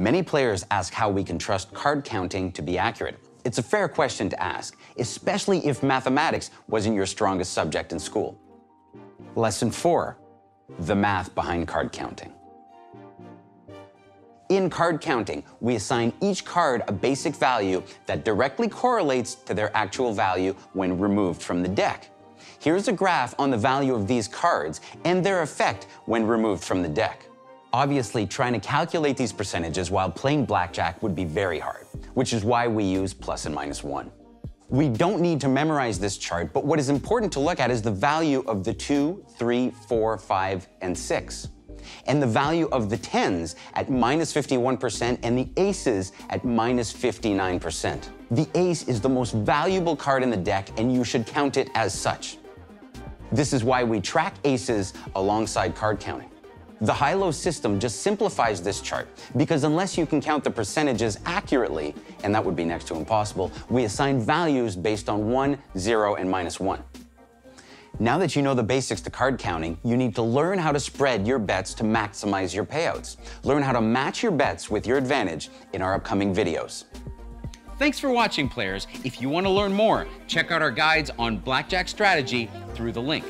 Many players ask how we can trust card counting to be accurate. It's a fair question to ask, especially if mathematics wasn't your strongest subject in school. Lesson 4 The math behind card counting. In card counting, we assign each card a basic value that directly correlates to their actual value when removed from the deck. Here's a graph on the value of these cards and their effect when removed from the deck. Obviously, trying to calculate these percentages while playing blackjack would be very hard, which is why we use plus and minus one. We don't need to memorize this chart, but what is important to look at is the value of the 2, 3, 4, 5, and 6, and the value of the 10s at minus 51% and the aces at minus 59%. The ace is the most valuable card in the deck, and you should count it as such. This is why we track aces alongside card counting. The high-low system just simplifies this chart because unless you can count the percentages accurately, and that would be next to impossible, we assign values based on 1, 0, and minus 1. Now that you know the basics to card counting, you need to learn how to spread your bets to maximize your payouts. Learn how to match your bets with your advantage in our upcoming videos. Thanks for watching, players. If you want to learn more, check out our guides on blackjack strategy through the link.